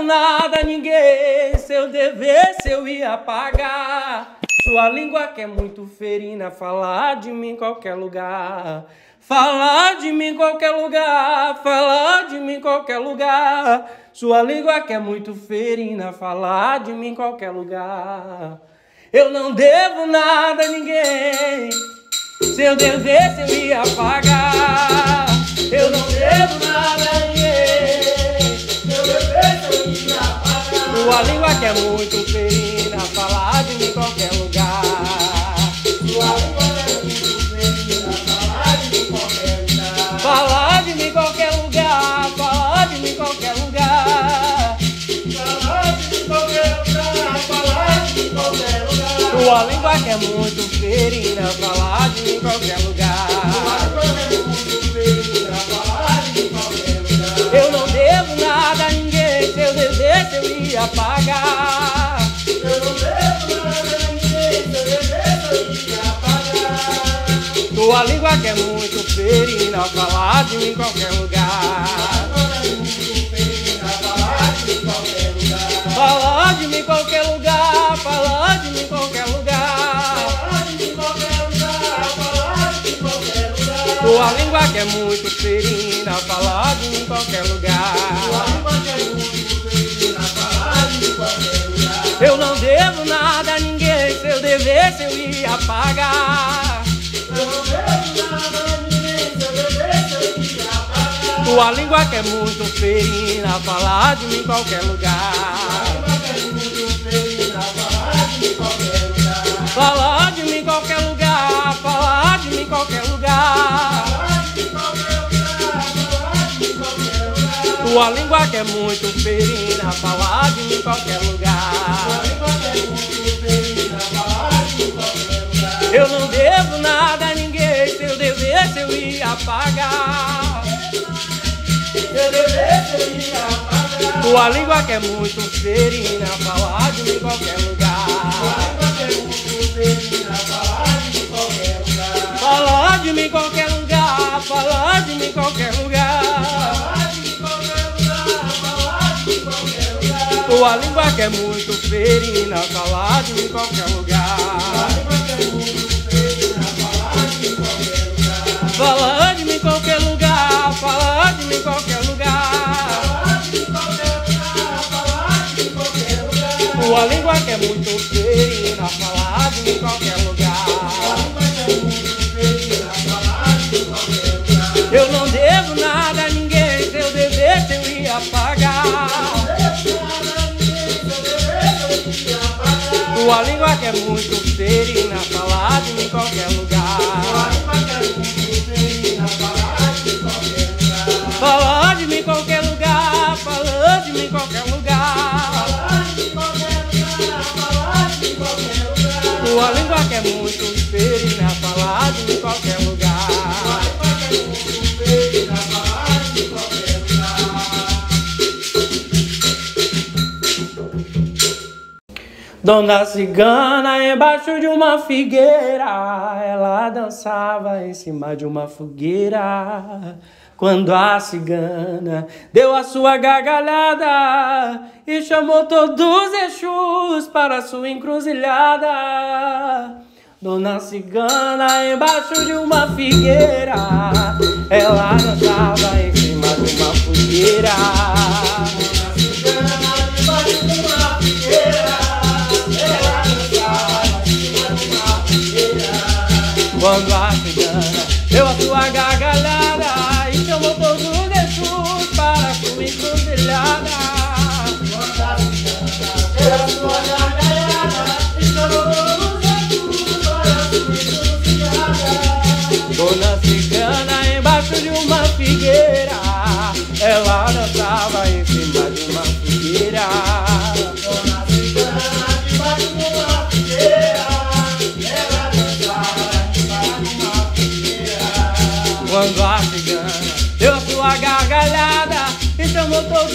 devo nada a ninguém. Se eu devesse, eu ia pagar. Sua língua que é muito ferina, falar de mim em qualquer lugar. Falar de mim em qualquer lugar, falar de mim em qualquer lugar. Sua língua que é muito ferina, falar de mim em qualquer lugar. Eu não devo nada a ninguém. Se eu devesse, eu ia pagar. Eu não devo nada a ninguém. Sua língua que é muito ferina, falar de mim em qualquer lugar. Sua língua que é muito ferina, falar de mim em qualquer lugar. Falar de mim em qualquer lugar, falar de mim em qualquer lugar. Falar de mim em qualquer lugar, falar de mim em qualquer lugar. Sua língua que é muito ferina, falar de mim em qualquer lugar. Tua língua que é muito ferina, mim em qualquer lugar. Falar de mim em qualquer lugar, falar de mim em qualquer lugar. Tua língua que é muito ferina, falar de mim em qualquer lugar. Eu não devo nada a ninguém, se eu devesse eu ia pagar. Tua língua que é muito ferina, falar de mim em qualquer lugar. Falar de mim em qualquer lugar, falar de mim em qualquer lugar. Tua língua que é muito ferina, falar de mim em qualquer lugar. Eu não devo nada a ninguém, se eu devesse eu ia pagar. Se eu devesse eu ia pagar. Tua língua que é muito ferina, falar de mim em qualquer lugar. Falar de mim em qualquer lugar, falar de mim em qualquer lugar. Tua língua que é muito ferina, falar de mim em qualquer lugar. Falar de mim em qualquer muito ferina, falar de mim em qualquer lugar. Eu não devo nada a ninguém, se eu devesse eu ia pagar. Tua língua que é muito ferina, É muito ferina, falar de mim em qualquer lugar. Dona Cigana embaixo de uma figueira, ela dançava em cima de uma fogueira. Quando a cigana deu a sua gargalhada e chamou todos os Exus para sua encruzilhada. Dona Cigana embaixo de uma figueira, ela dançava em cima de uma fogueira. Dona Cigana embaixo de uma figueira. Quando a cigana deu a sua gargalhada Dona cigana embaixo de uma figueira, ela dançava em cima de uma fogueira. Dona cigana de uma figueira, ela dançava quando a cigana deu a sua gargalhada e chamou todos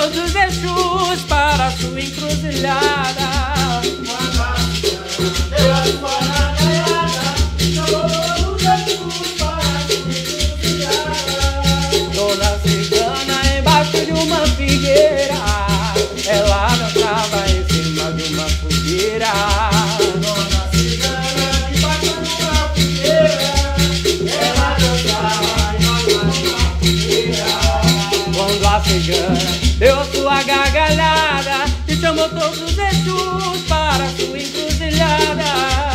todos os Exus para a sua encruzilhada. cigana deu sua gargalhada e chamou todos os Exus para sua encruzilhada.